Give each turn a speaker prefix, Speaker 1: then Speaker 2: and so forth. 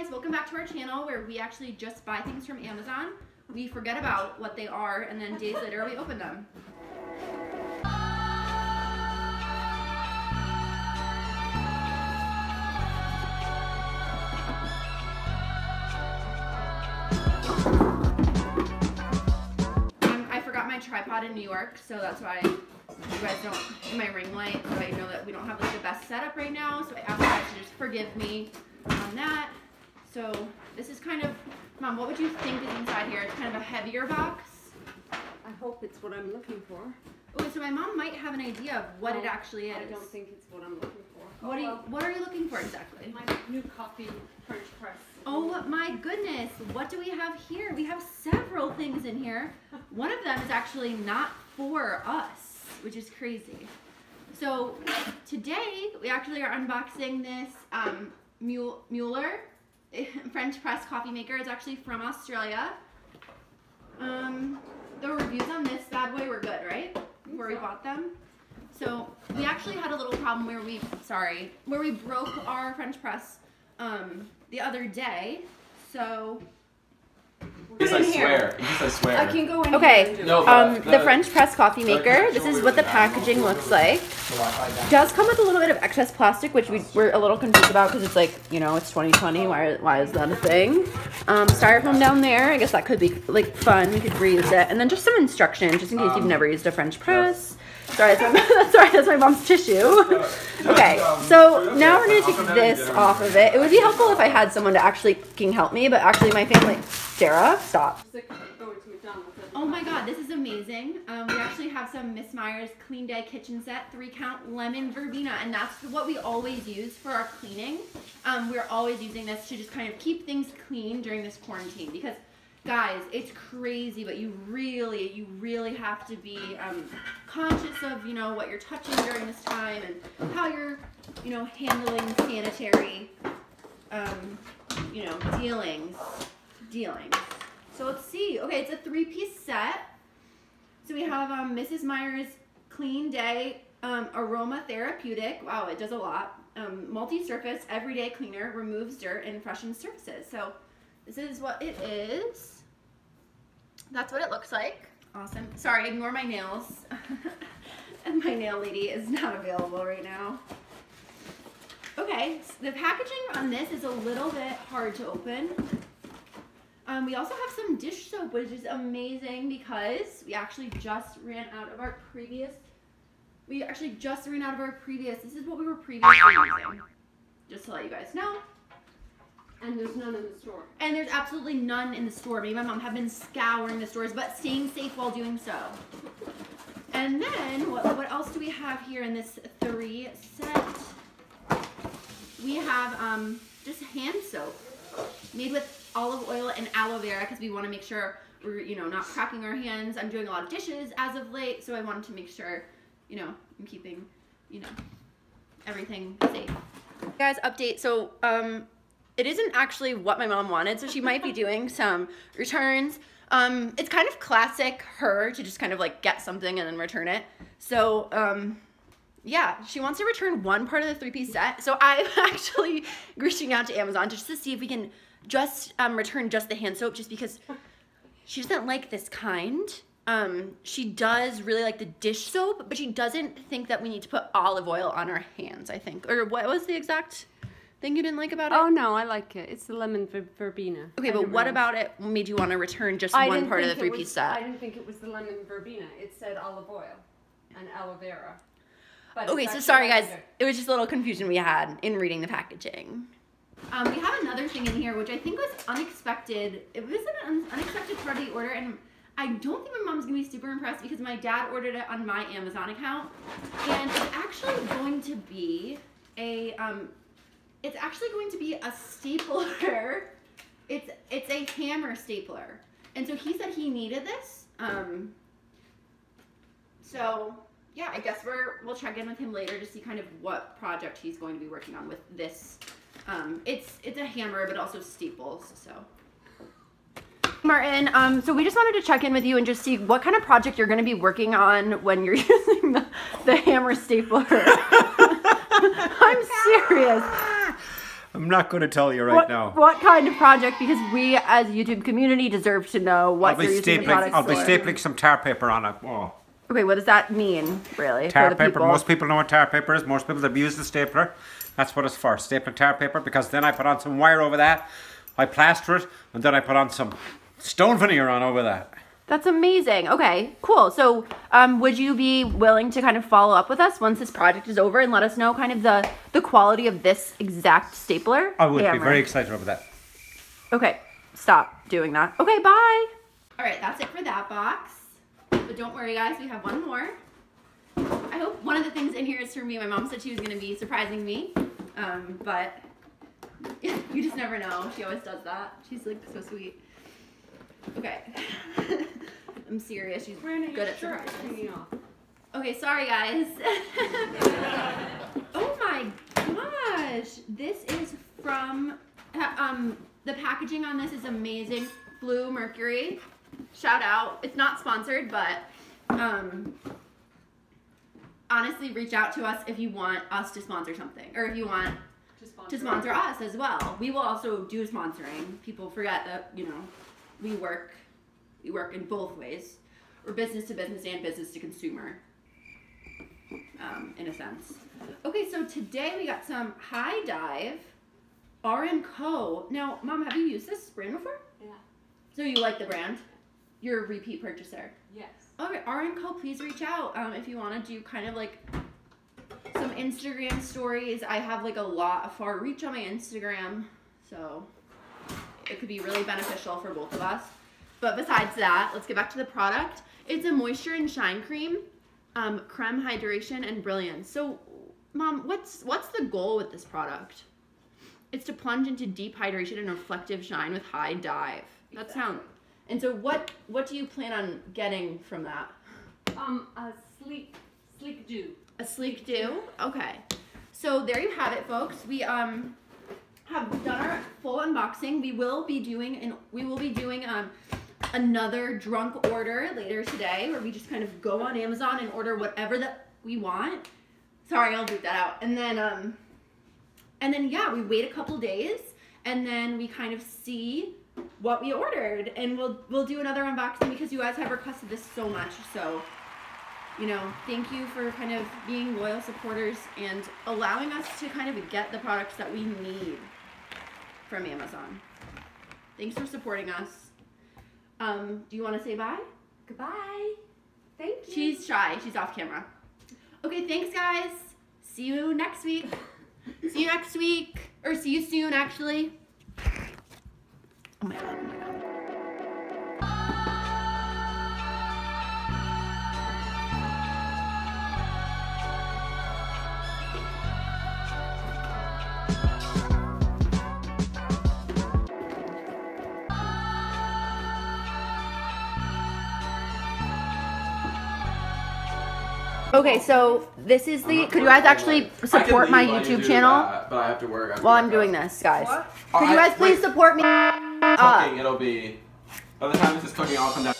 Speaker 1: guys, welcome back to our channel where we actually just buy things from Amazon. We forget about what they are and then days later we open them. Um, I forgot my tripod in New York, so that's why you guys don't in my ring light, so I know that we don't have like the best setup right now. So I ask you guys to just forgive me on that. So this is kind of, mom, what would you think is inside here? It's kind of a heavier box.
Speaker 2: I hope it's what I'm looking for.
Speaker 1: Oh, so my mom might have an idea of what it actually is.
Speaker 2: I don't think it's what I'm looking for.
Speaker 1: What
Speaker 2: oh,
Speaker 1: are you
Speaker 2: well,
Speaker 1: What are you looking for exactly?
Speaker 2: my new coffee French press.
Speaker 1: Oh my goodness, what do we have here? We have several things in here. One of them is actually not for us, which is crazy. So today we actually are unboxing this um, Mule- Mueller French press coffee maker. It's actually from Australia. Um, the reviews on this bad boy were good, right? Before we bought them. So we actually had a little problem where we, sorry, where we broke our French press um, the other day. So
Speaker 3: Yes, I swear. Yes, I swear.
Speaker 2: I can go in
Speaker 1: Okay,
Speaker 2: here and do
Speaker 3: No, but
Speaker 1: um, the
Speaker 3: the-
Speaker 1: French press coffee maker. This is what the
Speaker 3: be really bad.
Speaker 1: packaging looks like.
Speaker 3: the Wi-Fi down.
Speaker 1: Does come with a little bit of excess plastic, which we, we're a little confused about because it's like, you know, it's 2020. Why, why is that a thing? Um, styrofoam down there. I guess that could be like fun. We could reuse it. And then just some instructions, just in case you've
Speaker 3: Um,
Speaker 1: never used a French press. Sorry, that's my, sorry, that's my mom's tissue. Okay, so now we're gonna take this off of it. It would be helpful if I had someone to actually fucking help me, but actually my family, Sarah, stop.
Speaker 2: Sick of going to McDonald's every
Speaker 1: Oh my god, this is amazing. Um, we actually have some Miss Meyer's Clean Day Kitchen Set, three count lemon verbena, and that's what we always use for our cleaning. Um, we're always using this to just kind of keep things clean during this quarantine because, guys, it's crazy, but you really, you really have to be um, conscious of, you know, what you're touching during this time and how you're, you know, handling sanitary, um, you know, dealings, dealings. So let's see. Okay, it's a three-piece set. So we have um, Mrs. Meyer's Clean Day um, Aroma Therapeutic. Wow, it does a lot. Um, multi-surface, everyday cleaner, removes dirt and freshens surfaces. So this is what it is. That's what it looks like. Awesome. Sorry, ignore my nails. and my nail lady is not available right now. Okay, so the packaging on this is a little bit hard to open. Um, we also have some dish soap, which is amazing because we actually just ran out of our previous. We actually just ran out of our previous. This is what we were previously using. Just to let you guys know.
Speaker 2: And there's none in the store.
Speaker 1: And there's absolutely none in the store. Me and my mom have been scouring the stores, but staying safe while doing so. And then, what, what else do we have here in this three set? We have um, just hand soap made with olive oil and aloe vera because we want to make sure we're, you know, not cracking our hands. I'm doing a lot of dishes as of late, so I wanted to make sure, you know, I'm keeping, you know, everything safe. Guys, update. So, um, it isn't actually what my mom wanted, so she might be doing some returns. Um, it's kind of classic her to just kind of like get something and then return it. So, um, yeah, she wants to return one part of the three piece set. So I'm actually reaching out to Amazon just to see if we can just um, return just the hand soap, just because she doesn't like this kind. Um, she does really like the dish soap, but she doesn't think that we need to put olive oil on our hands. I think, or what was the exact thing you didn't like about it?
Speaker 2: Oh no, I like it. It's the lemon ver- verbena.
Speaker 1: Okay,
Speaker 2: I
Speaker 1: but what
Speaker 2: realize.
Speaker 1: about it made you want to return just
Speaker 2: I
Speaker 1: one part of the
Speaker 2: think it
Speaker 1: three piece set?
Speaker 2: I didn't think it was the lemon verbena. It said olive oil and aloe vera. But
Speaker 1: Okay, so sorry guys,
Speaker 2: lavender.
Speaker 1: it was just a little confusion we had in reading the packaging. Um, we have another thing in here which I think was unexpected. It was an un- unexpected part of the order, and I don't think my mom's gonna be super impressed because my dad ordered it on my Amazon account, and it's actually going to be a um, it's actually going to be a stapler. It's it's a hammer stapler, and so he said he needed this. Um, so yeah, I guess we're we'll check in with him later to see kind of what project he's going to be working on with this. Um, it's it's a hammer, but also staples. So. Martin, um, so we just wanted to check in with you and just see what kind of project you're going to be working on when you're using the, the hammer stapler. I'm serious.
Speaker 4: I'm not going to tell you right
Speaker 1: what,
Speaker 4: now.
Speaker 1: what kind of project? Because we, as YouTube community, deserve to know what
Speaker 4: I'll
Speaker 1: you're using the
Speaker 4: stapling.
Speaker 1: products
Speaker 4: I'll be stapling some tar paper on it. Oh.
Speaker 1: Okay, what does that mean, really? for
Speaker 4: Tar
Speaker 1: the
Speaker 4: paper.
Speaker 1: people?
Speaker 4: Most people know what tar paper is. Most people that use the stapler. That's what it's for. Stapling tar paper because then I put on some wire over that. I plaster it and then I put on some stone veneer on over that.
Speaker 1: That's amazing. Okay, cool. So, um, would you be willing to kind of follow up with us once this project is over and let us know kind of the the quality of this exact stapler?
Speaker 4: I would be very excited over that.
Speaker 1: Okay, stop doing that. Okay, bye. All right, that's it for that box. But don't worry, guys, we have one more. I hope one of the things in here is for me. My mom said she was going to be surprising me, um, but you just never know. She always does that. She's like so sweet. Okay, I'm serious. She's
Speaker 2: Wearing
Speaker 1: good at
Speaker 2: shirt
Speaker 1: surprises. Okay, sorry guys. oh my gosh, this is from um the packaging on this is amazing. Bluemercury, shout out. It's not sponsored, but um honestly, reach out to us if you want us to sponsor something, or if you want
Speaker 2: To sponsor,
Speaker 1: to sponsor us as well. We will also do sponsoring. People forget that you know we work we work in both ways. We're business to business and business to consumer, um, in a sense. Okay, so today we got some High Dive R and Co. Now, Mom, have you used this brand before?
Speaker 2: Yeah.
Speaker 1: So you like the brand? You're a repeat purchaser.
Speaker 2: Yes.
Speaker 1: All right, R and Co. Please reach out um, if you want to do kind of like some Instagram stories. I have like a lot of far reach on my Instagram, so it could be really beneficial for both of us. But besides that, let's get back to the product. It's a moisture and shine cream, um, creme hydration and brilliance. So, mom, what's what's the goal with this product? It's to plunge into deep hydration and reflective shine with high dive. That
Speaker 2: Exactly.
Speaker 1: sounds. And so, what what do you plan on getting from that?
Speaker 2: Um, a sleek, sleek dew.
Speaker 1: A sleek dew. Okay. So there you have it, folks. We um have done our full unboxing. We will be doing and we will be doing um another drunk order later today, where we just kind of go on Amazon and order whatever that we want. Sorry, I'll leave that out. And then um and then yeah, we wait a couple days and then we kind of see what we ordered and we'll we'll do another unboxing because you guys have requested this so much. So you know, thank you for kind of being loyal supporters and allowing us to kind of get the products that we need from Amazon. Thanks for supporting us. Um, do you want to say bye?
Speaker 2: Goodbye. Thank you.
Speaker 1: She's shy. She's off camera. Okay, thanks, guys. See you next week. See you next week. Or see you soon, actually. Oh my god. Oh my god. Okay, so this is the. Could you guys actually support my YouTube channel
Speaker 3: but I have to work. after
Speaker 1: while I'm
Speaker 3: work.
Speaker 1: doing this, guys?
Speaker 2: What?
Speaker 1: Could you
Speaker 3: I-
Speaker 1: guys please
Speaker 3: wait.
Speaker 1: support me? Uh,
Speaker 3: Cooking, it'll be. By the time this is cooking, I'll come down.